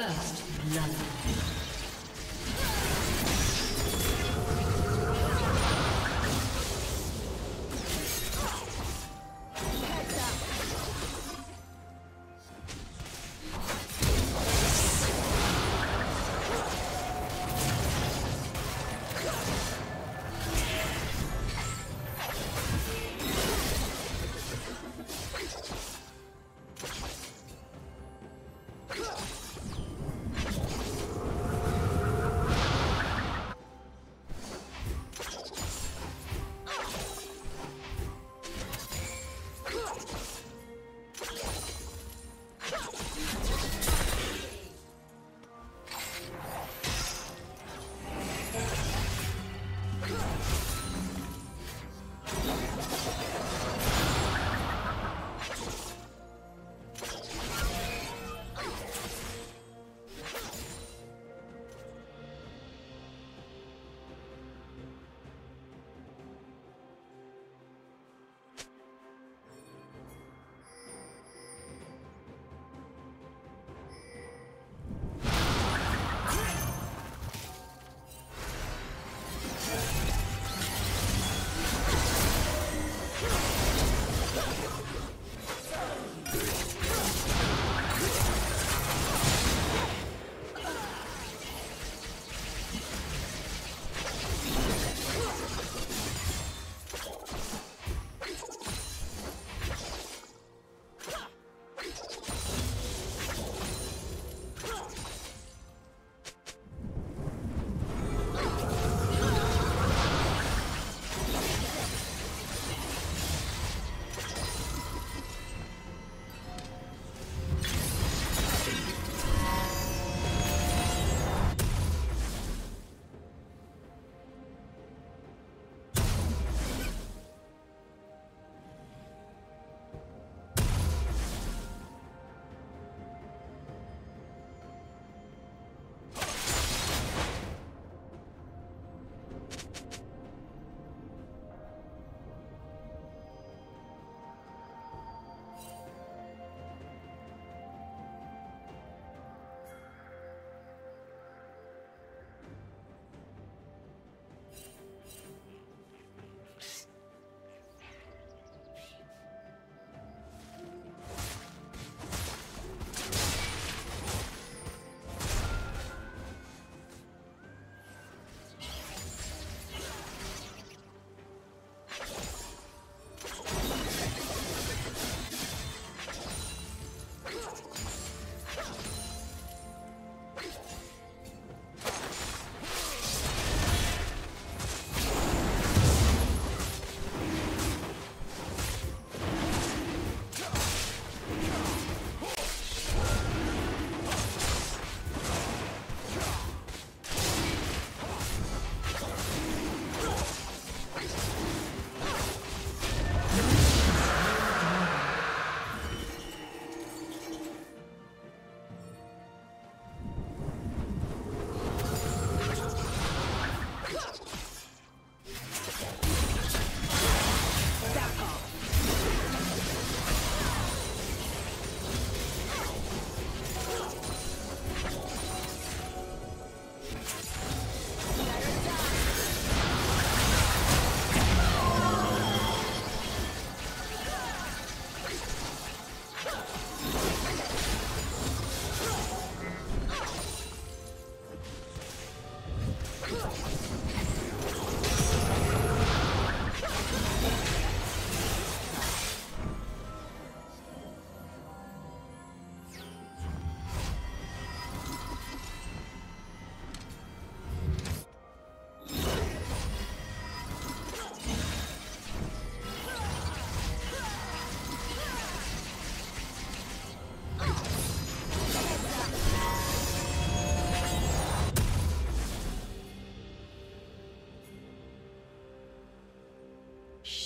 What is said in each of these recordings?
First blood.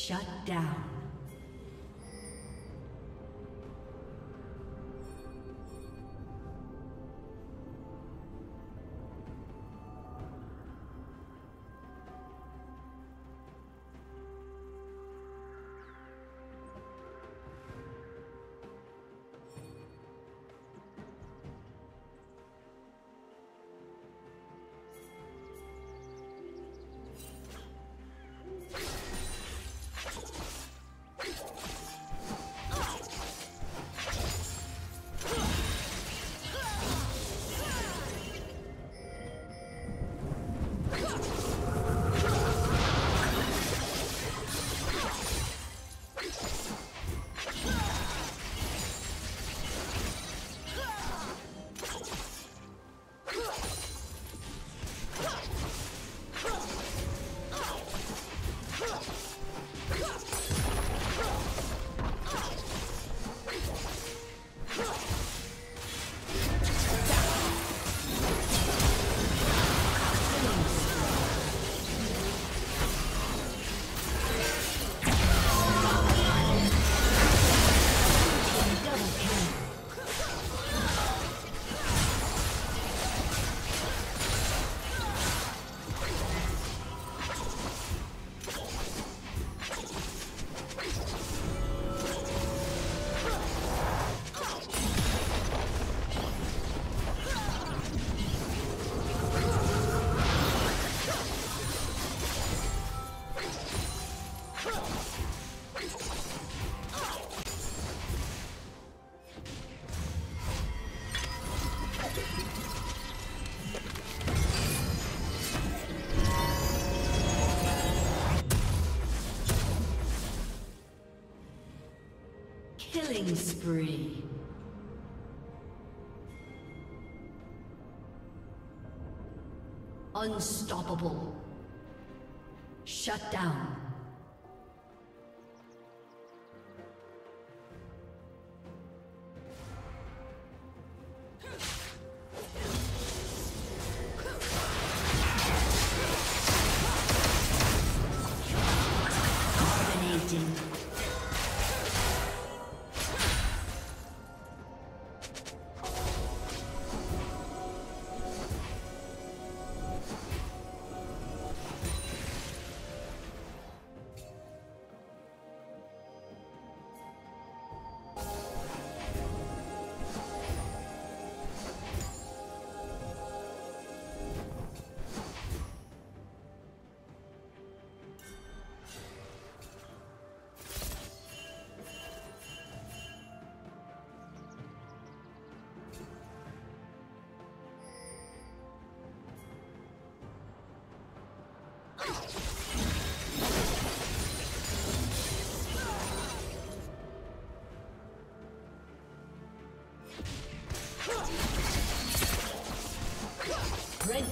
Shut down. Killing spree. Unstoppable. Shut down.